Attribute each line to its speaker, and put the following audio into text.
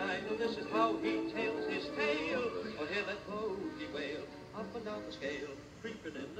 Speaker 1: I know this is how he tells his tale. Or hear that bogey wail up and down the scale, creeping in